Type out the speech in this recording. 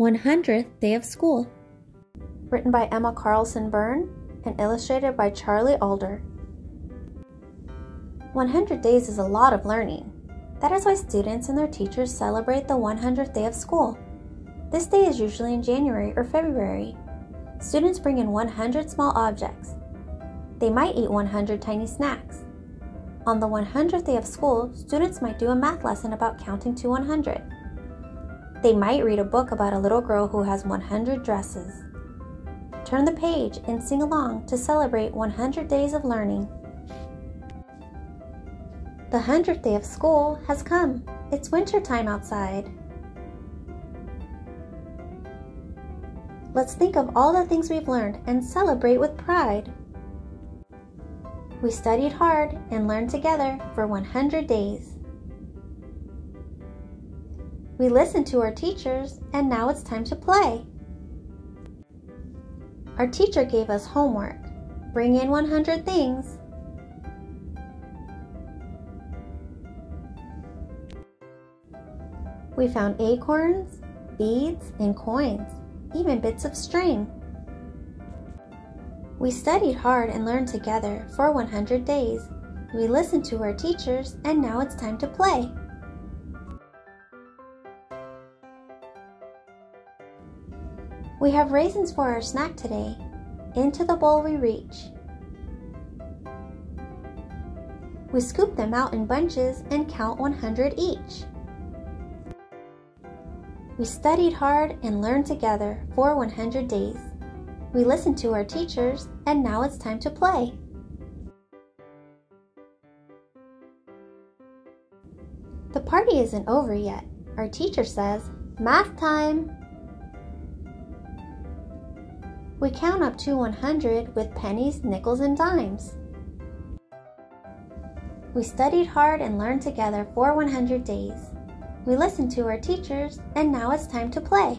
100th Day of School. Written by Emma Carlson Berne and illustrated by Charlie Alder. 100 days is a lot of learning. That is why students and their teachers celebrate the 100th day of school. This day is usually in January or February. Students bring in 100 small objects. They might eat 100 tiny snacks. On the 100th day of school, students might do a math lesson about counting to 100. They might read a book about a little girl who has 100 dresses. Turn the page and sing along to celebrate 100 days of learning. The 100th day of school has come. It's winter time outside. Let's think of all the things we've learned and celebrate with pride. We studied hard and learned together for 100 days. We listened to our teachers and now it's time to play. Our teacher gave us homework. Bring in 100 things. We found acorns, beads, and coins even bits of string. We studied hard and learned together for 100 days. We listened to our teachers, and now it's time to play. We have raisins for our snack today. Into the bowl we reach. We scoop them out in bunches and count 100 each. We studied hard and learned together for 100 days. We listened to our teachers, and now it's time to play. The party isn't over yet. Our teacher says, Math time! We count up to 100 with pennies, nickels, and dimes. We studied hard and learned together for 100 days. We listened to our teachers, and now it's time to play.